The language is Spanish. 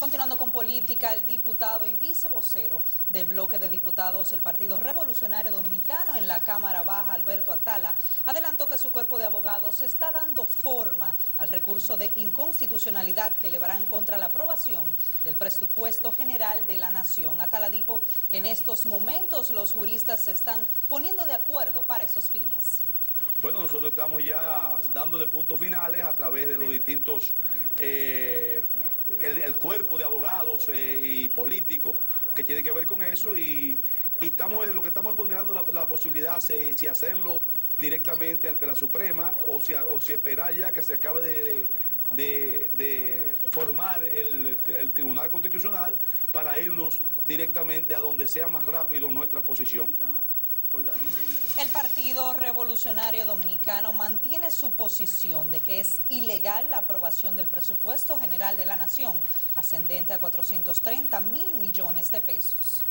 Continuando con política, el diputado y vicevocero del bloque de diputados del Partido Revolucionario Dominicano en la Cámara Baja, Alberto Atala, adelantó que su cuerpo de abogados está dando forma al recurso de inconstitucionalidad que elevarán contra la aprobación del presupuesto general de la Nación. Atala dijo que en estos momentos los juristas se están poniendo de acuerdo para esos fines. Bueno, nosotros estamos ya dándole puntos finales a través de los distintos... Eh, el, cuerpo de abogados eh, y políticos que tiene que ver con eso y, estamos lo que estamos ponderando la, la posibilidad si, si, hacerlo directamente ante la Suprema o si, o si esperar ya que se acabe de, formar el, el, Tribunal Constitucional para irnos directamente a donde sea más rápido nuestra posición. El Partido Revolucionario Dominicano mantiene su posición de que es ilegal la aprobación del presupuesto general de la Nación, ascendente a 430 mil millones de pesos.